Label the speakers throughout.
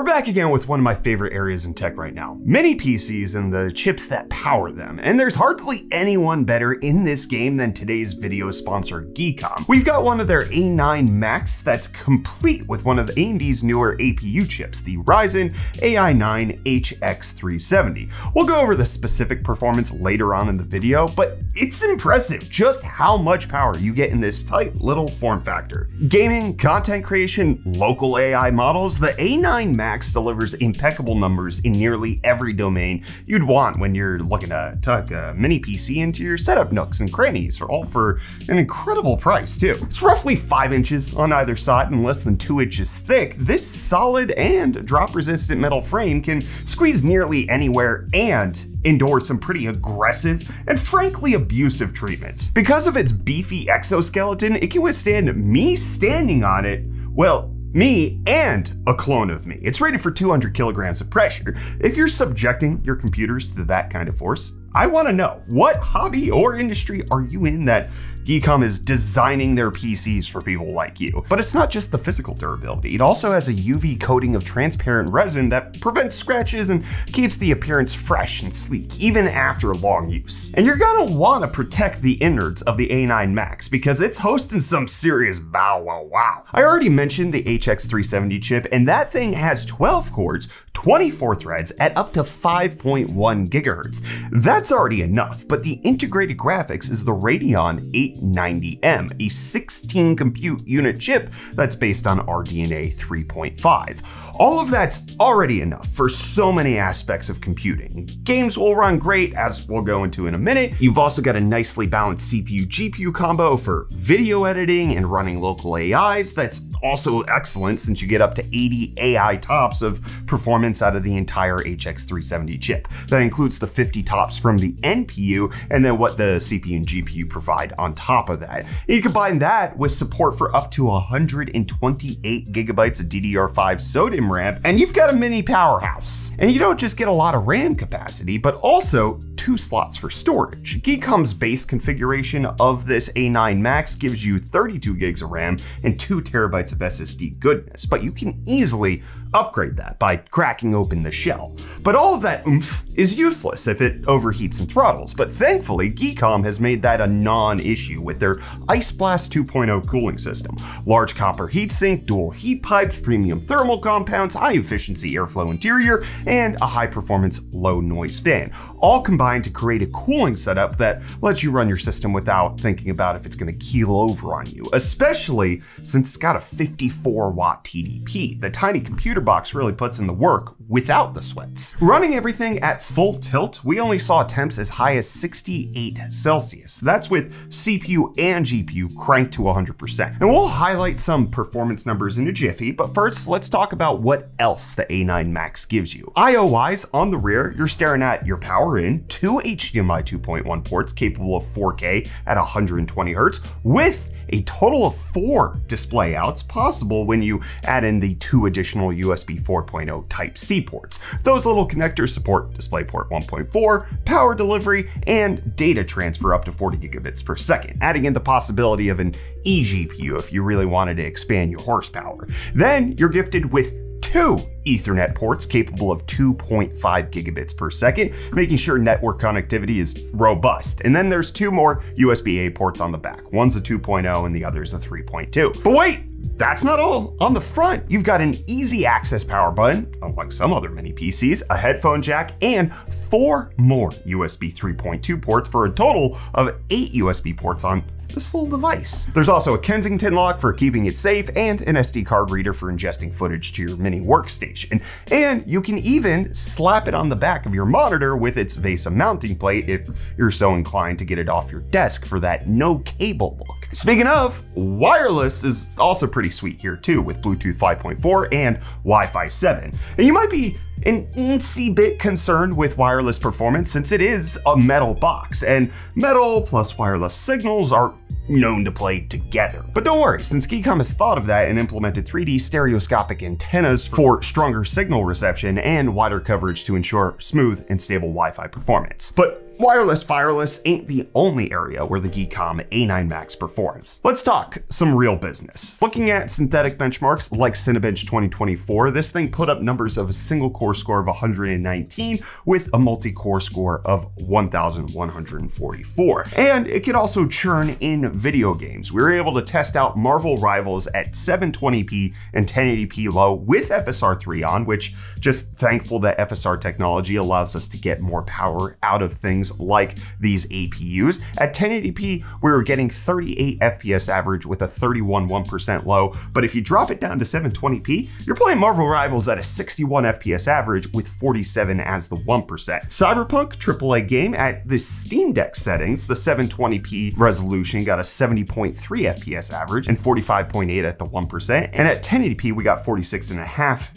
Speaker 1: We're back again with one of my favorite areas in tech right now. Mini PCs and the chips that power them. And there's hardly anyone better in this game than today's video sponsor, Geekom. We've got one of their A9 Max that's complete with one of AMD's newer APU chips, the Ryzen AI9 HX370. We'll go over the specific performance later on in the video, but it's impressive just how much power you get in this tight little form factor. Gaming, content creation, local AI models, the A9 Max delivers impeccable numbers in nearly every domain you'd want when you're looking to tuck a mini PC into your setup nooks and crannies, for all for an incredible price too. It's roughly 5 inches on either side and less than 2 inches thick. This solid and drop resistant metal frame can squeeze nearly anywhere and endure some pretty aggressive and frankly abusive treatment. Because of its beefy exoskeleton, it can withstand me standing on it, well, me and a clone of me. It's rated for 200 kilograms of pressure. If you're subjecting your computers to that kind of force, I want to know what hobby or industry are you in that Geekom is designing their PCs for people like you. But it's not just the physical durability, it also has a UV coating of transparent resin that prevents scratches and keeps the appearance fresh and sleek, even after long use. And you're gonna wanna protect the innards of the A9 Max because it's hosting some serious bow wow wow. I already mentioned the HX370 chip, and that thing has 12 cores, 24 threads at up to 5.1 gigahertz. That's already enough, but the integrated graphics is the Radeon 890M, a 16 compute unit chip that's based on RDNA 3.5. All of that's already enough for so many aspects of computing. Games will run great, as we'll go into in a minute. You've also got a nicely balanced CPU GPU combo for video editing and running local AIs that's also excellent since you get up to 80 AI tops of performance out of the entire HX370 chip. That includes the 50 tops from the NPU and then what the CPU and GPU provide on top of that. And you combine that with support for up to 128 gigabytes of DDR5 SODIMM RAM, and you've got a mini powerhouse. And you don't just get a lot of RAM capacity, but also two slots for storage. Geekom's base configuration of this A9 Max gives you 32 gigs of RAM and 2 terabytes of SSD goodness, but you can easily upgrade that by cracking open the shell. But all of that oomph is useless if it overheats and throttles, but thankfully Geekom has made that a non-issue with their Ice Blast 2.0 cooling system. Large copper heatsink, dual heat pipes, premium thermal compounds, high efficiency airflow interior, and a high performance low noise fan, all combined to create a cooling setup that lets you run your system without thinking about if it's gonna keel over on you, especially since it's got a 54 watt TDP. The tiny computer box really puts in the work without the sweats. Running everything at full tilt, we only saw temps as high as 68 Celsius. That's with CPU and GPU cranked to 100%. And we'll highlight some performance numbers in a jiffy, but first let's talk about what else the A9 Max gives you. IO-wise, on the rear, you're staring at your power in, two HDMI 2.1 ports capable of 4K at 120 Hz with a total of four display outs possible when you add in the two additional USB 4.0 Type-C ports. Those little connectors support DisplayPort 1.4, power delivery, and data transfer up to 40 gigabits per second, adding in the possibility of an eGPU if you really wanted to expand your horsepower. Then you're gifted with two Ethernet ports capable of 2.5 gigabits per second, making sure network connectivity is robust. And then there's two more USB-A ports on the back. One's a 2.0 and the other's a 3.2. But wait, that's not all. On the front, you've got an easy access power button, unlike some other mini PCs, a headphone jack, and four more USB 3.2 ports for a total of eight USB ports on this little device. There's also a Kensington lock for keeping it safe and an SD card reader for ingesting footage to your mini workstation. And you can even slap it on the back of your monitor with its VESA mounting plate if you're so inclined to get it off your desk for that no cable look. Speaking of, wireless is also pretty sweet here too with Bluetooth 5.4 and Wi-Fi 7. And you might be an eensy bit concerned with wireless performance since it is a metal box, and metal plus wireless signals are known to play together. But don't worry, since Geekom has thought of that and implemented 3D stereoscopic antennas for stronger signal reception and wider coverage to ensure smooth and stable Wi-Fi performance. But wireless fireless ain't the only area where the Geekom A9 Max performs. Let's talk some real business. Looking at synthetic benchmarks like Cinebench 2024, this thing put up numbers of a single core score of 119 with a multi-core score of 1144. And it could also churn in video games. We were able to test out Marvel Rivals at 720p and 1080p low with FSR3 on, which just thankful that FSR technology allows us to get more power out of things like these APUs. At 1080p, we were getting 38 FPS average with a 31.1% low, but if you drop it down to 720p, you're playing Marvel Rivals at a 61 FPS average with 47 as the 1%. Cyberpunk AAA game at the Steam Deck settings, the 720p resolution got a 70.3 FPS average and 45.8 at the 1%, and at 1080p we got 46.5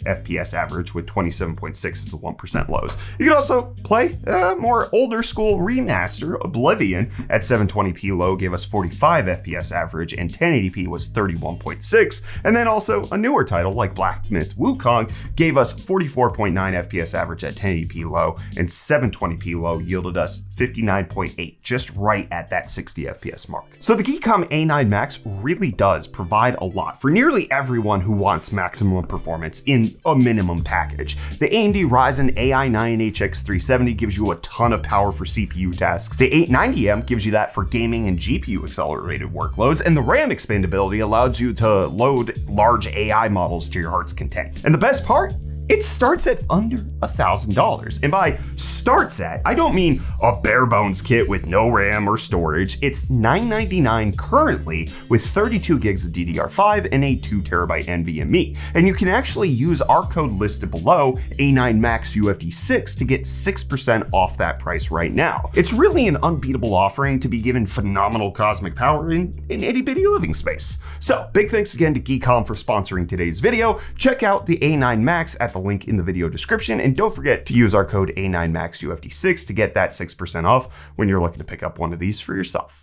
Speaker 1: FPS average with 27.6 as the 1% lows. You can also play uh, more older school remaster, Oblivion, at 720p low gave us 45 FPS average and 1080p was 31.6. And then also a newer title like Black Myth Wukong gave us 44.9 FPS average at 1080p low and 720p low yielded us 59.8, just right at that 60 FPS mark. So the Geekom A9 Max really does provide a lot for nearly everyone who wants maximum performance in a minimum package. The AMD Ryzen AI9HX370 gives you a ton of power for CPU tasks. The 890M gives you that for gaming and GPU accelerated workloads, and the RAM expandability allows you to load large AI models to your heart's content. And the best part? It starts at under $1,000. And by starts at, I don't mean a bare bones kit with no RAM or storage. It's 999 currently with 32 gigs of DDR5 and a 2 terabyte NVMe. And you can actually use our code listed below, A9 Max UFD6, to get 6% off that price right now. It's really an unbeatable offering to be given phenomenal cosmic power in an itty bitty living space. So big thanks again to Geekom for sponsoring today's video. Check out the A9 Max at the link in the video description. And don't forget to use our code A9MAXUFD6 to get that 6% off when you're looking to pick up one of these for yourself.